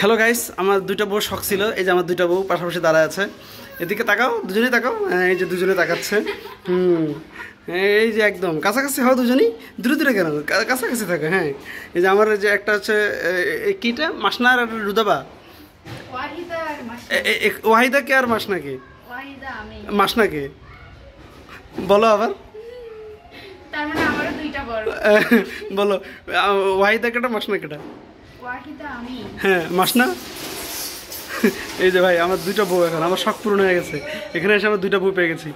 Hello guys আমার দুইটা বউ শখ ছিল। এই যে আমার দুইটা বউ পাশাপাশি দাঁড়ায় আছে। এদিকে তাকাও দুজনেই তাকাও। হ্যাঁ, এই যে দুজনে তাকাচ্ছে। হুম এই যে একদম। কাছাকাছি হও দুজনেই। দূরে দূরে কেন? কাছাকাছি থাকে হ্যাঁ। এই যে আমার যে একটা হচ্ছে কিটা? মাসনার আর রুদাবা? ওয়াহিদা মাসি কে আর মাসনা কে? মাসনা কে? বলো আবার। মানে বলো। ওয়াহিদা কেটা মাসনা কেটা? হ্যাঁ মাসনা এই যে ভাই, আমার দুইটা বউ এখন, আমার শখ পূরণ হয়ে গেছে। এখানে এসে আমার দুইটা বউ পেয়ে গেছি।